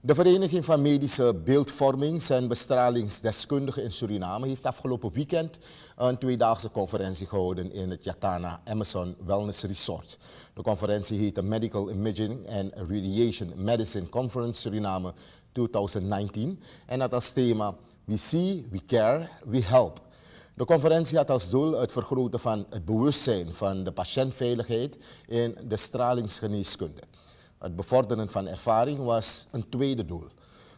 De Vereniging van Medische Beeldvormings- en Bestralingsdeskundigen in Suriname heeft afgelopen weekend een tweedaagse conferentie gehouden in het Jacana Amazon Wellness Resort. De conferentie heet de Medical Imaging and Radiation Medicine Conference Suriname 2019 en had als thema We See, We Care, We Help. De conferentie had als doel het vergroten van het bewustzijn van de patiëntveiligheid in de stralingsgeneeskunde. Het bevorderen van ervaring was een tweede doel.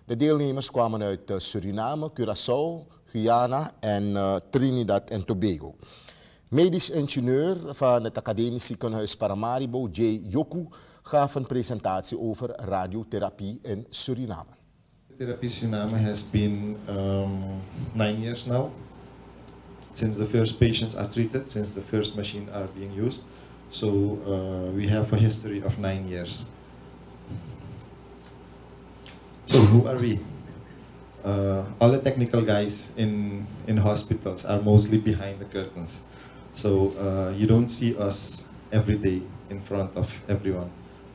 De deelnemers kwamen uit eh, Suriname, Curaçao, Guyana en uh, Trinidad en Tobago. Medisch ingenieur van het academisch ziekenhuis Paramaribo, Jay Yoku, gaf een presentatie over radiotherapie in Suriname. Therapy Suriname has been um, nine years now since the first patients are treated, since the first machine are being used. So uh, we have a history of nine years. So who are we? Uh, all the technical guys in, in hospitals are mostly behind the curtains. So uh, you don't see us every day in front of everyone.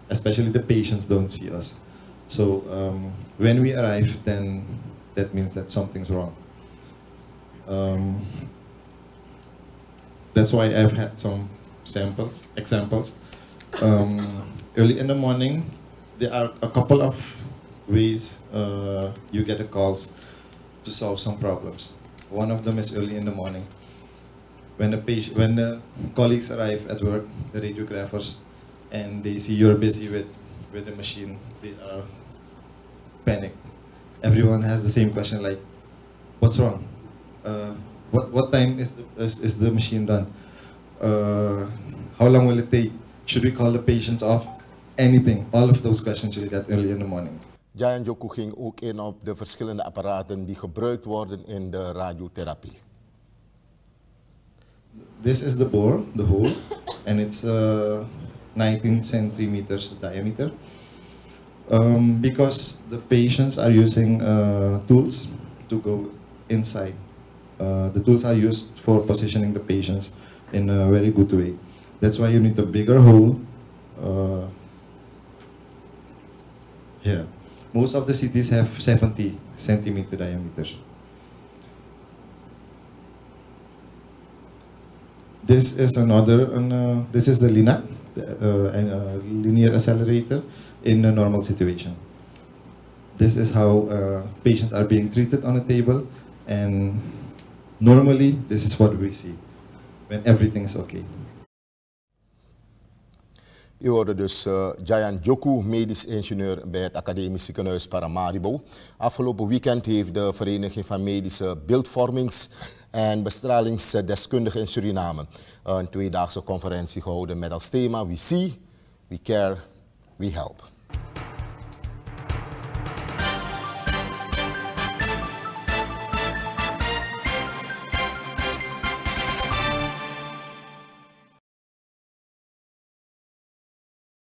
Especially the patients don't see us. So um, when we arrive, then that means that something's wrong. Um, that's why I've had some samples, examples. Um, early in the morning, there are a couple of ways uh, you get the calls to solve some problems. One of them is early in the morning. When the, patient, when the colleagues arrive at work, the radiographers, and they see you're busy with, with the machine, they are panicked. Everyone has the same question like, what's wrong? Uh, what, what time is the, is, is the machine done? Uh, how long will it take? Should we call the patients off? Anything. All of those questions you'll get early in the morning. Jayan Joku ging ook in op de verschillende apparaten die gebruikt worden in de radiotherapie. This is the bore, the hole, and it's uh, 19 centimeters diameter. Um, because the patients are using uh, tools to go inside. Uh, the tools are used for positioning the patients in a very good way. That's why you need a bigger hole uh, here. Most of the CTs have 70 centimeter diameters. This is another, uh, this is the LINAC, uh, linear accelerator in a normal situation. This is how uh, patients are being treated on a table and normally this is what we see when everything is okay. U hoorde dus uh, Jayan Joku, medisch ingenieur bij het Academisch Ziekenhuis Paramaribo. Afgelopen weekend heeft de Vereniging van Medische Beeldvormings- en Bestralingsdeskundigen in Suriname een tweedaagse conferentie gehouden met als thema We See, We Care, We Help.